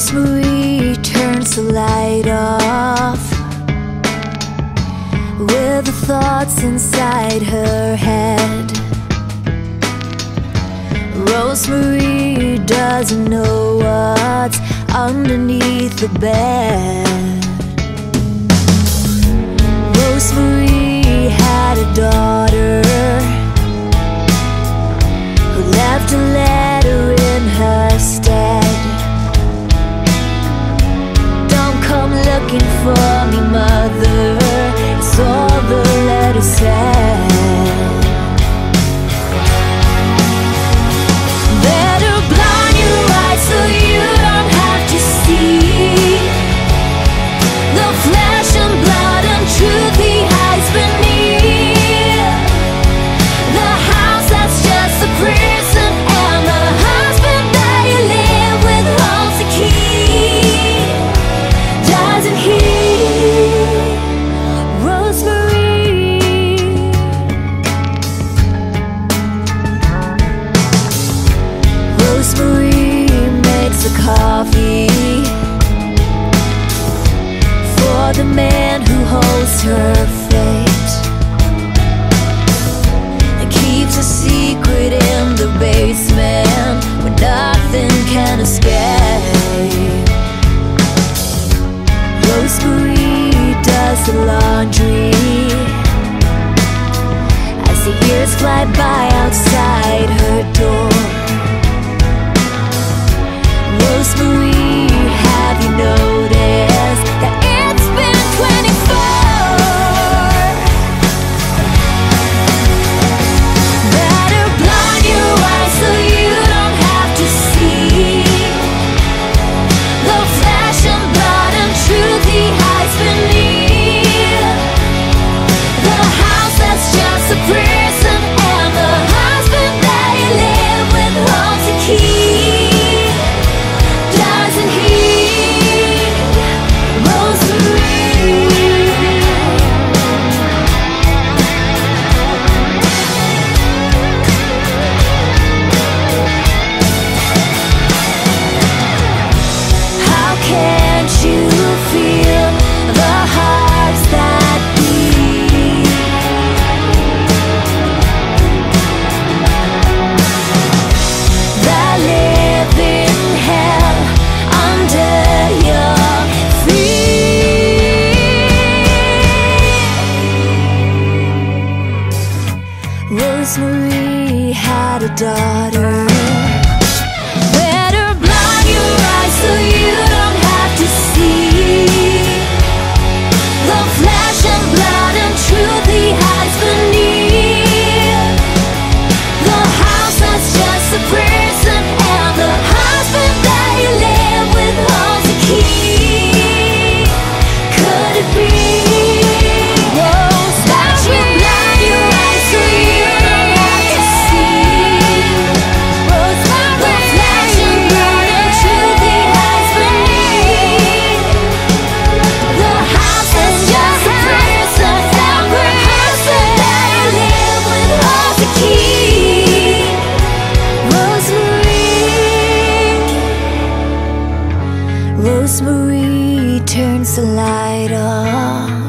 this movie turns the light off. With the thoughts inside her head. Rosemarie doesn't know what's underneath the bed. Rosemarie had a dog For the man who holds her fate And keeps a secret in the basement Where nothing can escape. Rosemarie does the laundry. As the years fly by outside her Rosemarie had a daughter. turns the light off.